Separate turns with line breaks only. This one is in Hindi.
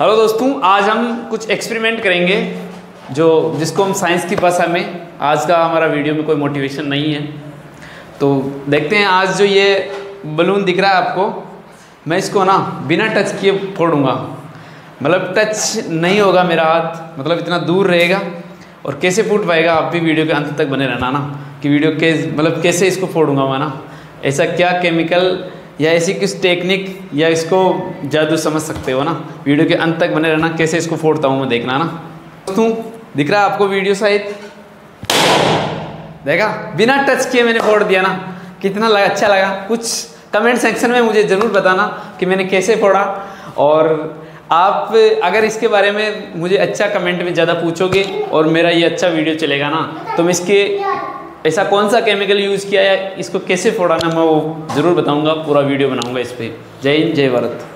हेलो दोस्तों, आज हम कुछ एक्सपेरिमेंट करेंगे, जो जिसको हम साइंस की भाषा में, आज का हमारा वीडियो में कोई मोटिवेशन नहीं है। तो देखते हैं, आज जो ये बलून दिख रहा है आपको, मैं इसको ना बिना टच किए फोड़ूँगा। मतलब टच नहीं होगा मेरा हाथ मतलब इतना दूर रहेगा, और कैसे फूट पाएगा, आप भी वीडियो के अंत तक बने रहना ना, कि वीडियो के मतलब कैसे इसको फोड़ूँगा मैं ना। ऐसा क्या केमिकल या ऐसी किस टेक्निक या इसको जादू समझ सकते हो ना? वीडियो के अंत तक बने रहना, कैसे इसको फोड़ता हूँ मैं देखना ना? दोस्तों, दिख रहा है आपको वीडियो शायद? देखा? बिना टच किए मैंने फोड़ दिया ना। कितना लगा अच्छा लगा। कुछ कमेंट सेक्शन में मुझे ज़रूर बताना कि मैंने कैसे फोड़ा। और आप अगर इसके बारे में मुझे अच्छा कमेंट में ज़्यादा पूछोगे और मेरा ये अच्छा वीडियो चलेगा ना तो मैं इसके ऐसा कौन सा केमिकल यूज़ किया है? इसको कैसे फोड़ाना मैं वो ज़रूर बताऊँगा, पूरा वीडियो बनाऊँगा इस पर जय हिंद, जय भारत।